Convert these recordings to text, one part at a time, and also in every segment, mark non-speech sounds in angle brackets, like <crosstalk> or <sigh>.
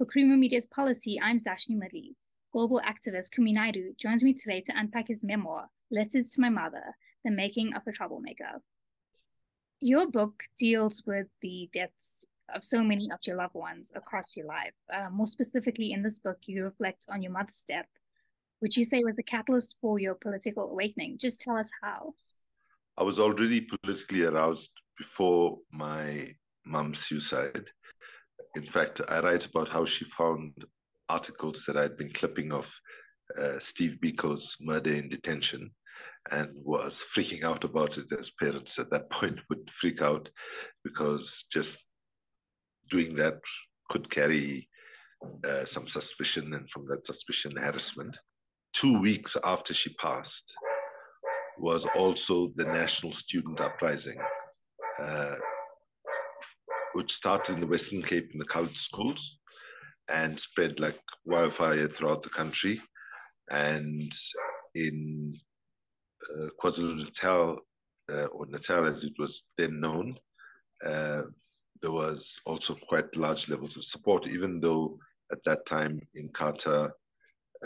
For Creamer Media's Polity, I'm Zashni Madli. Global activist Kumi Naidoo joins me today to unpack his memoir, Letters to My Mother The Making of a Troublemaker. Your book deals with the deaths of so many of your loved ones across your life. Uh, more specifically, in this book, you reflect on your mother's death, which you say was a catalyst for your political awakening. Just tell us how. I was already politically aroused before my mom's suicide in fact, I write about how she found articles that I'd been clipping of uh, Steve Biko's murder in detention and was freaking out about it as parents at that <laughs> point would freak out because just doing that could carry uh, some suspicion and from that suspicion harassment. Two weeks after she passed was also the National Student Uprising. Uh, which started in the Western Cape in the college schools and spread like wildfire throughout the country. And in uh, KwaZulu Natal, uh, or Natal as it was then known, uh, there was also quite large levels of support, even though at that time Inkatha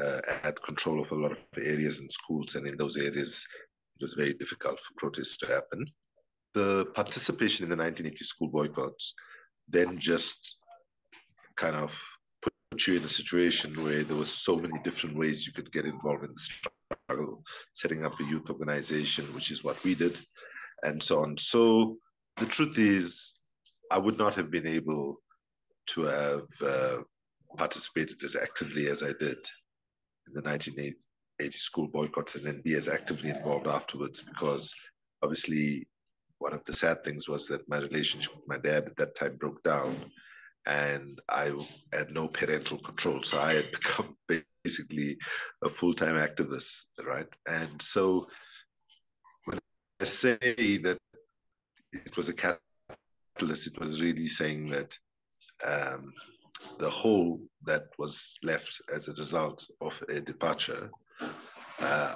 uh, had control of a lot of areas and schools, and in those areas it was very difficult for protests to happen the participation in the 1980 school boycotts then just kind of put you in a situation where there was so many different ways you could get involved in the struggle, setting up a youth organization, which is what we did, and so on. So the truth is, I would not have been able to have uh, participated as actively as I did in the 1980 school boycotts and then be as actively involved afterwards because obviously one of the sad things was that my relationship with my dad at that time broke down and I had no parental control. So I had <laughs> become basically a full time activist, right? And so when I say that it was a catalyst, it was really saying that um, the hole that was left as a result of a departure uh,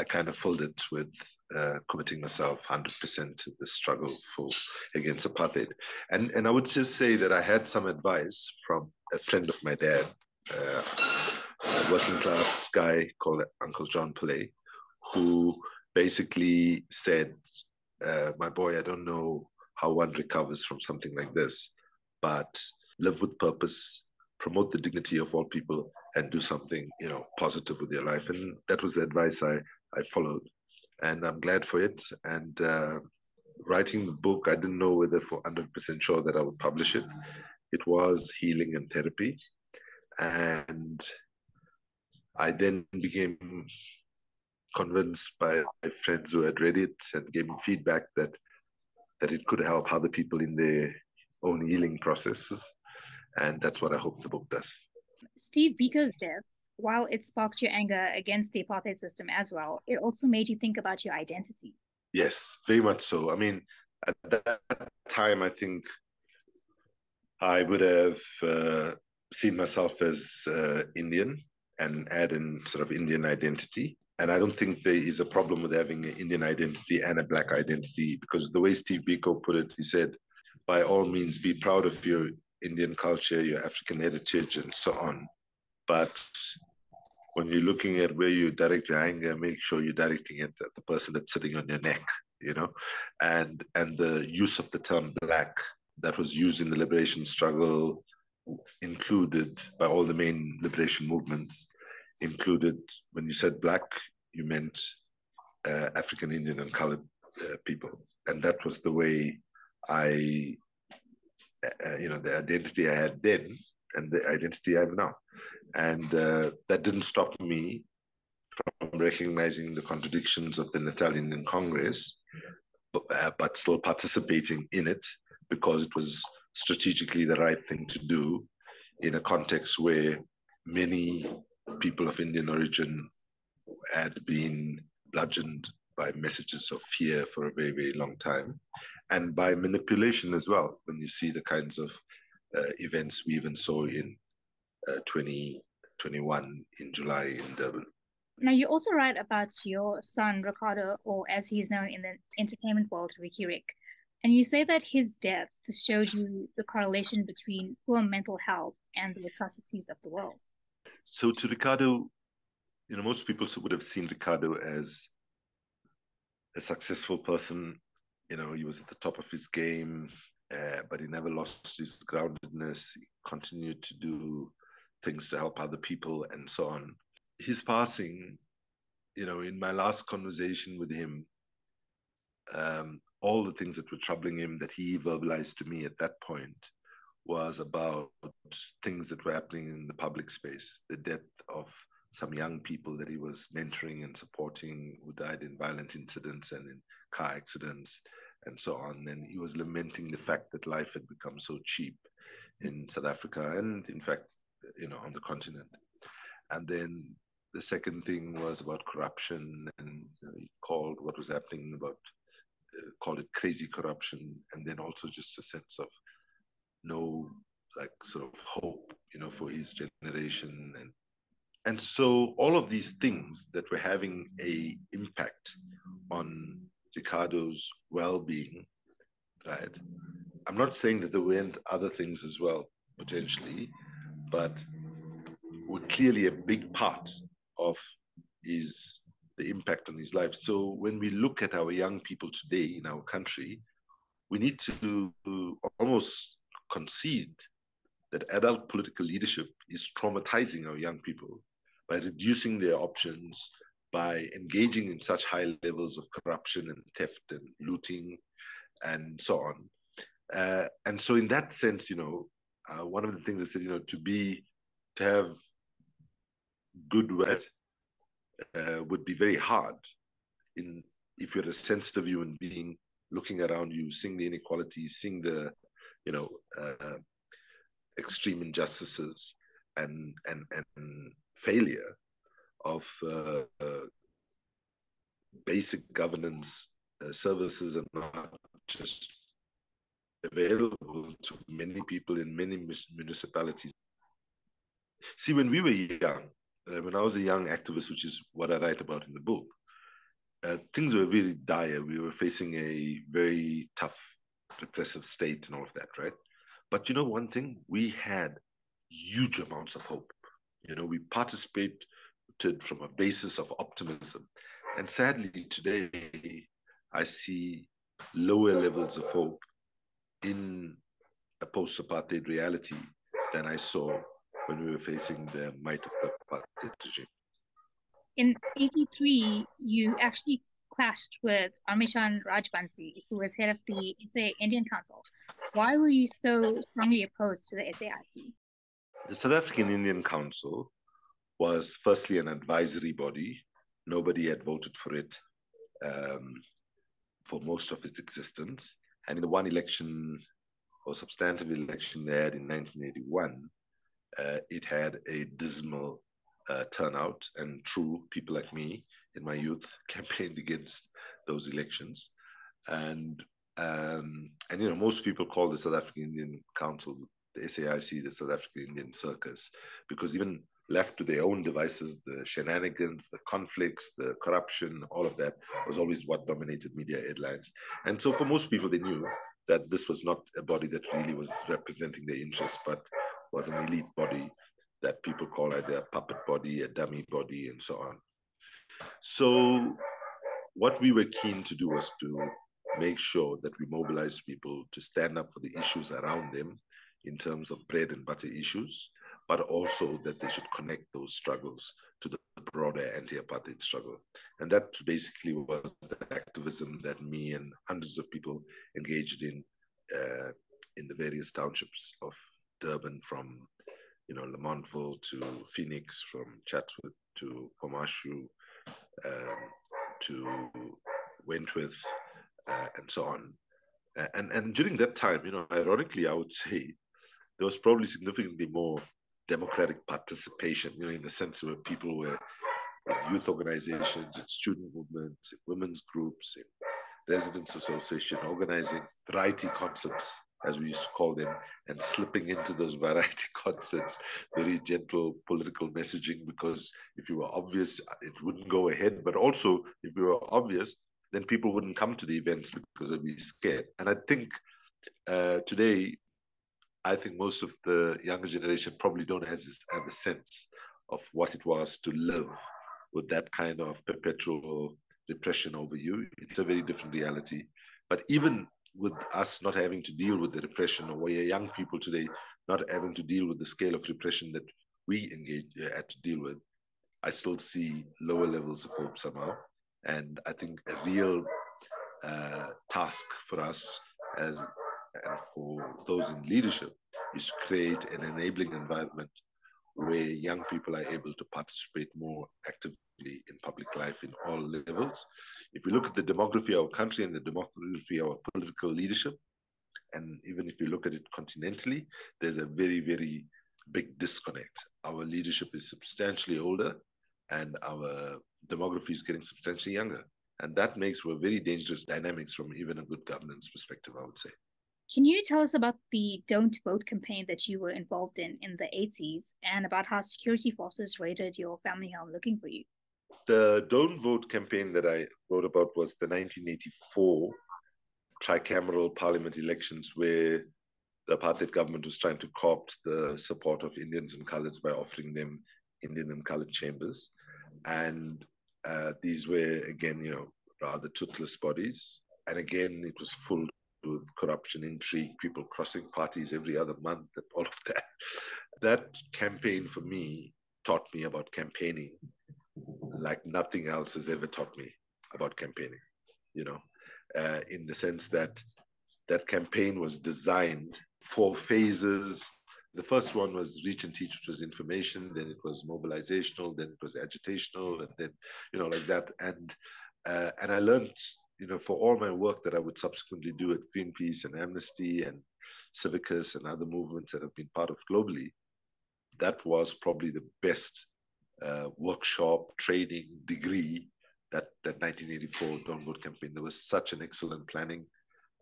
I kind of filled it with uh, committing myself 100% to the struggle for against apartheid. And, and I would just say that I had some advice from a friend of my dad, uh, a working class guy called Uncle John Pillay, who basically said, uh, My boy, I don't know how one recovers from something like this, but live with purpose, promote the dignity of all people, and do something you know positive with your life and that was the advice i I followed, and I'm glad for it. And uh, writing the book, I didn't know whether for 100% sure that I would publish it. It was healing and therapy, and I then became convinced by friends who had read it and gave me feedback that that it could help other people in their own healing processes, and that's what I hope the book does. Steve Biko's death while it sparked your anger against the apartheid system as well, it also made you think about your identity. Yes, very much so. I mean, at that time, I think I would have uh, seen myself as uh, Indian and add in sort of Indian identity. And I don't think there is a problem with having an Indian identity and a Black identity because the way Steve Biko put it, he said, by all means, be proud of your Indian culture, your African heritage, and so on. But when you're looking at where you direct your anger, make sure you're directing it at the person that's sitting on your neck, you know, and and the use of the term black that was used in the liberation struggle, included by all the main liberation movements, included when you said black, you meant uh, African Indian and colored uh, people, and that was the way I, uh, you know, the identity I had then and the identity I have now. And uh, that didn't stop me from recognizing the contradictions of the Natal Indian Congress, but, uh, but still participating in it because it was strategically the right thing to do in a context where many people of Indian origin had been bludgeoned by messages of fear for a very, very long time, and by manipulation as well. When you see the kinds of uh, events we even saw in 2021 in July in Durban. Now, you also write about your son, Ricardo, or as he is known in the entertainment world, Ricky Rick. And you say that his death shows you the correlation between poor mental health and the atrocities of the world. So, to Ricardo, you know, most people would have seen Ricardo as a successful person. You know, he was at the top of his game, uh, but he never lost his groundedness. He continued to do things to help other people and so on. His passing, you know, in my last conversation with him, um, all the things that were troubling him that he verbalized to me at that point was about things that were happening in the public space, the death of some young people that he was mentoring and supporting who died in violent incidents and in car accidents and so on. And he was lamenting the fact that life had become so cheap in South Africa and, in fact, you know, on the continent. And then the second thing was about corruption, and you know, he called what was happening about uh, called it crazy corruption, and then also just a sense of no like sort of hope, you know, for his generation and and so all of these things that were having a impact on Ricardo's well-being, right? I'm not saying that there weren't other things as well, potentially, but were clearly a big part of his the impact on his life. So when we look at our young people today in our country, we need to almost concede that adult political leadership is traumatizing our young people by reducing their options, by engaging in such high levels of corruption and theft and looting and so on. Uh, and so, in that sense, you know, uh, one of the things I said, you know, to be, to have good wet uh, would be very hard in if you're a sensitive human being looking around you, seeing the inequalities, seeing the, you know, uh, extreme injustices and and and failure of uh, uh, basic governance uh, services and not just available to many people in many municipalities. See, when we were young, uh, when I was a young activist, which is what I write about in the book, uh, things were really dire. We were facing a very tough, repressive state and all of that, right? But you know, one thing, we had huge amounts of hope. You know, we participated from a basis of optimism. And sadly, today, I see lower levels of hope in a post apartheid reality than I saw when we were facing the might of the apartheid regime. In 83, you actually clashed with Amichand Rajbansi, who was head of the SA Indian Council. Why were you so strongly opposed to the SAIC? The South African Indian Council was firstly an advisory body. Nobody had voted for it um, for most of its existence. And in the one election or substantive election they had in 1981, uh, it had a dismal uh, turnout. And true, people like me in my youth <laughs> campaigned against those elections. And um, and you know, most people call the South African Indian Council, the SAIC, the South African Indian Circus, because even left to their own devices, the shenanigans, the conflicts, the corruption, all of that was always what dominated media headlines. And so for most people, they knew that this was not a body that really was representing their interests, but was an elite body that people call either a puppet body, a dummy body, and so on. So what we were keen to do was to make sure that we mobilize people to stand up for the issues around them in terms of bread and butter issues, but also that they should connect those struggles to the broader anti-apartheid struggle. And that basically was the activism that me and hundreds of people engaged in uh, in the various townships of Durban from you know Lamontville to Phoenix, from Chatsworth to KwaMashu, um, to Wentworth, uh, and so on. And and during that time, you know, ironically, I would <laughs> say there was probably significantly more democratic participation, you know, in the sense where people were in youth organizations, in student movements, in women's groups, in residents association, organizing variety concerts, as we used to call them, and slipping into those <laughs> variety concerts, very gentle political messaging, because if you were obvious, it wouldn't go ahead. But also, if you were obvious, then people wouldn't come to the events because they'd be scared. And I think uh, today, I think most of the younger generation probably don't have, this, have a sense of what it was to live with that kind of perpetual repression over you. It's a very different reality. But even with us not having to deal with the repression, or young people today not having to deal with the scale of repression that we engage uh, had to deal with, I still see lower levels of hope somehow. And I think a real uh, task for us as and for those in leadership is create an enabling environment where young people are able to participate more actively in public life in all levels. If we look at the demography of our country and the demography of our political leadership, and even if you look at it continentally, there's a very, very big disconnect. Our leadership is substantially older and our demography is getting substantially younger. And that makes for very dangerous dynamics from even a good governance perspective, I would say. Can you tell us about the Don't Vote campaign that you were involved in in the 80s and about how security forces raided your family home looking for you? The Don't Vote campaign that I wrote about was the 1984 tricameral parliament elections where the apartheid government was trying to co-opt the support of Indians and coloreds by offering them Indian and colored chambers. And uh, these were, again, you know, rather toothless bodies. And again, it was full with corruption, intrigue, people crossing parties every other month, and all of that. That campaign for me taught me about campaigning like nothing else has ever taught me about campaigning, you know, uh, in the sense that that campaign was designed for phases. The first one was reach and teach, which was information. Then it was mobilizational. Then it was agitational, and then you know like that. And uh, and I learned, you know, for all my work that I would subsequently do at Greenpeace and Amnesty and Civicus and other movements that I've been part of globally, that was probably the best uh, workshop, training, degree that, that 1984 Don't Vote campaign. There was such an excellent planning.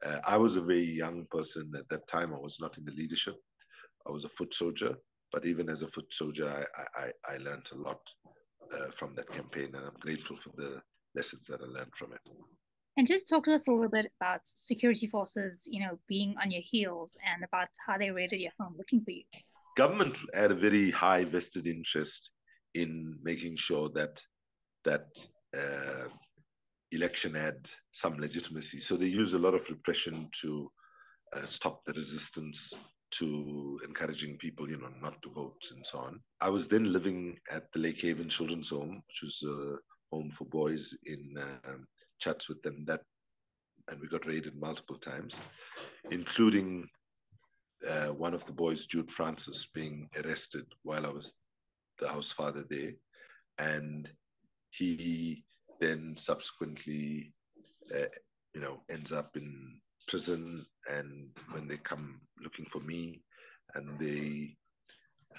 Uh, I was a very young person at that time. I was not in the leadership. I was a foot soldier, but even as a foot soldier, I, I, I learned a lot uh, from that campaign, and I'm grateful for the lessons that I learned from it. And just talk to us a little bit about security forces, you know, being on your heels and about how they raided your home looking for you. Government had a very high vested interest in making sure that that uh, election had some legitimacy. So they use a lot of repression to uh, stop the resistance to encouraging people, you know, not to vote and so on. I was then living at the Lake Haven Children's Home, which was a home for boys in um, with them that, and we got raided multiple times, including uh, one of the boys, Jude Francis, being arrested while I was the house father there, and he then subsequently, uh, you know, ends up in prison. And when they come looking for me, and they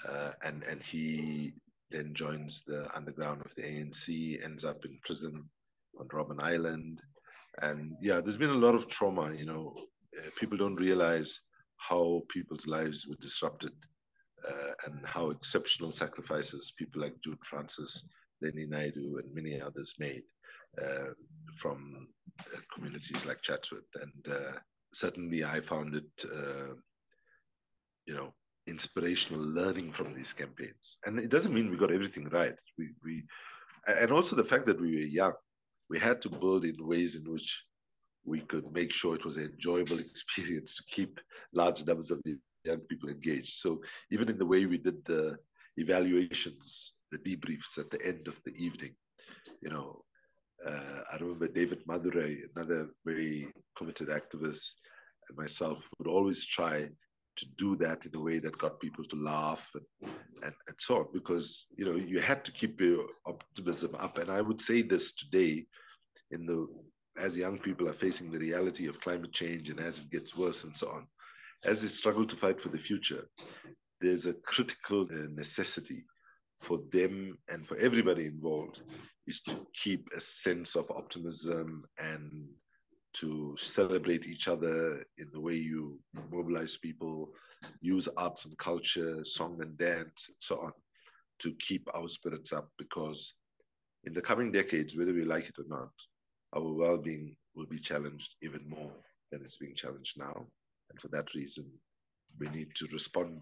uh, and and he then joins the underground of the ANC, ends up in prison on Robben Island, and yeah, there's been a lot of trauma. You know, uh, people don't realize how people's lives were disrupted uh, and how exceptional sacrifices people like Jude Francis, Lenny Naidoo, and many others made uh, from uh, communities like Chatsworth. And uh, certainly I found it, uh, you know, inspirational learning from these campaigns. And it doesn't mean we got everything right. We, we, and also the fact that we were young, we had to build in ways in which we could make sure it was an enjoyable <laughs> experience to keep large numbers of the young people engaged. So even in the way we did the evaluations, the debriefs at the end of the evening, you know, uh, I remember David Madurai, another very committed activist, and myself would always try to do that in a way that got people to laugh and, and, and so on, because you know you had to keep your optimism up. And I would say this today, in the as young people are facing the reality of climate change and as it gets worse and so on, as they struggle to fight for the future, there's a critical uh, necessity for them and for everybody involved is to keep a sense of optimism and to celebrate each other in the way you mobilize people, use arts and culture, song and dance, and so on, to keep our spirits up. Because in the coming decades, whether we like it or not, our well-being will be challenged even more than it's being challenged now. And for that reason, we need to respond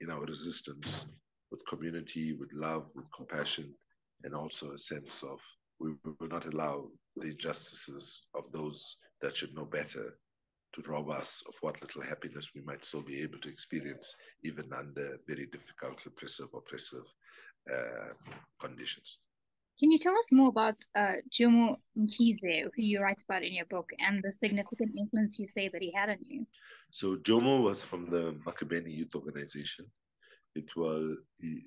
in our resistance with community, with love, with compassion, and also a sense of we will not allow the injustices of those that should know better to rob us of what little happiness we might still be able to experience, even under very difficult, repressive, oppressive uh, conditions. Can you tell us more about uh, Jomo Mkhize, who you write about in your book, and the significant influence you say that he had on you? So Jomo was from the Makabeni Youth Organization. It was he,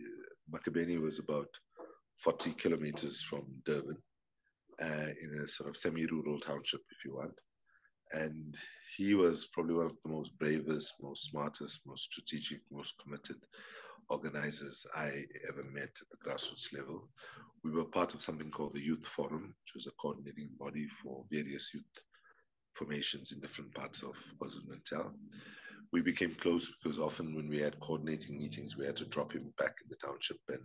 Makabeni was about 40 kilometers from Durban, uh, in a sort of semi-rural township, if you want. And he was probably one of the most bravest, most smartest, most strategic, most committed organizers I ever met at the grassroots level. We were part of something called the Youth Forum, which was a coordinating body for various youth formations in different parts of KwaZulu-Natal. We became close because often when we had coordinating meetings, we had to drop him back in the township and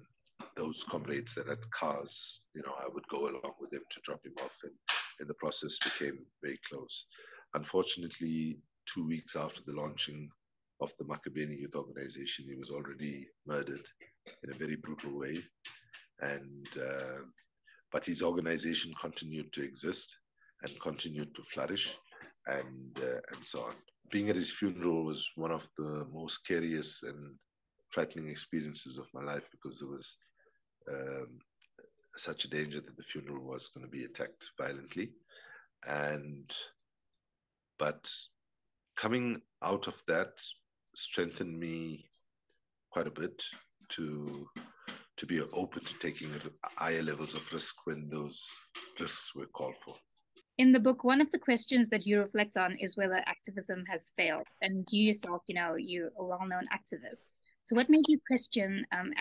those comrades that had cars, you know, I would go along with them to drop him off and in the process became very close. Unfortunately, two weeks after the launching of the Makabeni Youth Organization, he was already murdered in a very brutal way. And uh, but his organization continued to exist and continued to flourish, and uh, and so on. Being at his funeral was one of the most scariest and frightening experiences of my life because there was um, such a danger that the funeral was going to be attacked violently, and but coming out of that strengthened me quite a bit to to be open to taking higher levels of risk when those risks were called for. In the book, one of the questions that you reflect on is whether activism has failed. And you yourself, you know, you're a well-known activist. So, what made you question um,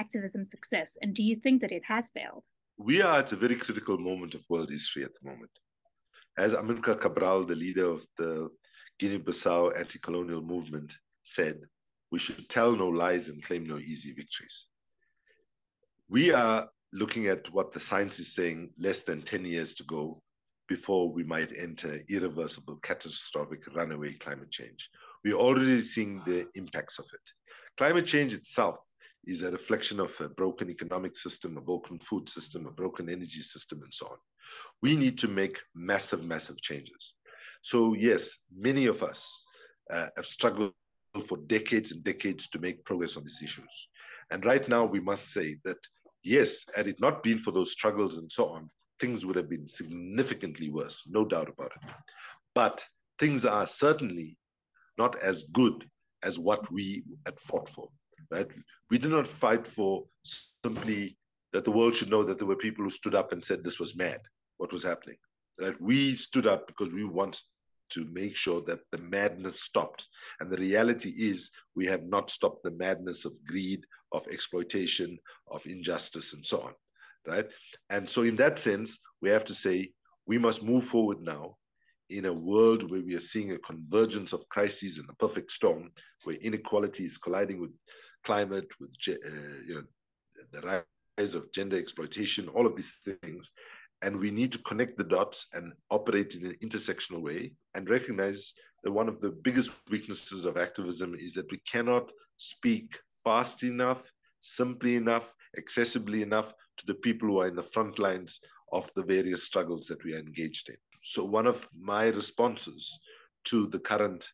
success, and do you think that it has failed? We are at a very critical moment of world history at the moment. As Amilcar Cabral, the leader of the Guinea Bissau anti colonial movement, said, we should tell no lies and claim no easy victories. We are looking at what the science is saying less than 10 years to go before we might enter irreversible, catastrophic, runaway climate change. We're already seeing the impacts of it. Climate change itself is a reflection of a broken economic system, a broken food system, a broken energy system, and so on. We need to make massive, massive changes. So, yes, many of us uh, have struggled for decades and decades to make progress on these issues. And right now, we must say that, yes, had it not been for those struggles and so on, things would have been significantly worse, no doubt about it. But things are certainly not as good as what we had fought for. Right? We did not fight for simply that the world should know that there were people who stood up and said this was mad, what was happening. That we stood up because we want to make sure that the madness stopped. And the reality is, we have not stopped the madness of greed, of exploitation, of injustice, and so on. Right? And so, in that sense, we have to say we must move forward now in a world where we are seeing a convergence of crises and a perfect storm, where inequality is colliding with climate, with uh, you know the rise of gender exploitation, all of these things, and we need to connect the dots and operate in an intersectional way and recognize that one of the biggest weaknesses of activism is that we cannot speak fast enough, simply enough, accessibly enough to the people who are in the front lines of the various struggles that we are engaged in. So, one of my responses to the current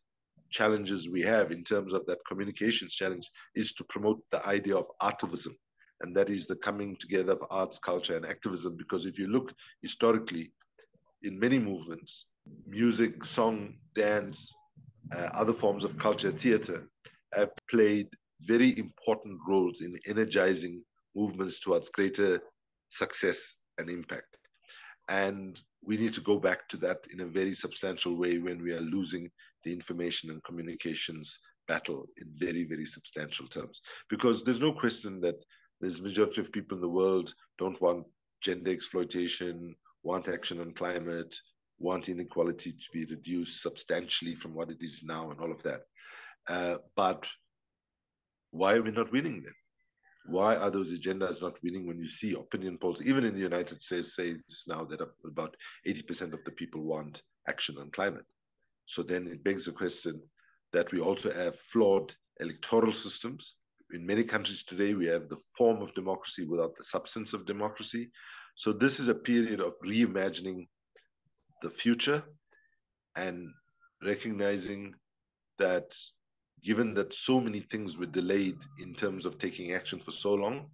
challenges we have in terms of that communications challenge is to promote the idea of artivism. And that is the coming together of arts, culture, and activism. Because if you look historically, in many movements, music, song, dance, uh, other forms of culture, theater, have played very important roles in energizing movements towards greater success and impact. And we need to go back to that in a very substantial way when we are losing the information and communications battle in very, very substantial terms. Because there's no question that there's majority of people in the world don't want gender exploitation, want action on climate, want inequality to be reduced substantially from what it is now and all of that. Uh, but why are we not winning then? Why are those agendas not winning when you see opinion polls, even in the United States, say now that about 80% of the people want action on climate? So then it begs the question that we also have flawed electoral systems. In many countries today, we have the form of democracy without the substance of democracy. So this is a period of reimagining the future and recognizing that given that so many things were delayed in terms of taking action for so long,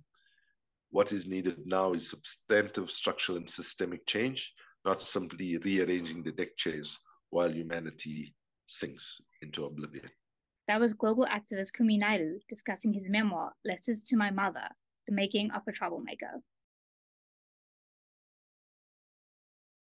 what is needed now is substantive structural and systemic change, not simply rearranging the deck chairs while humanity sinks into oblivion. That was global activist Kumi Naidoo discussing his memoir, Letters to My Mother The Making of a Troublemaker.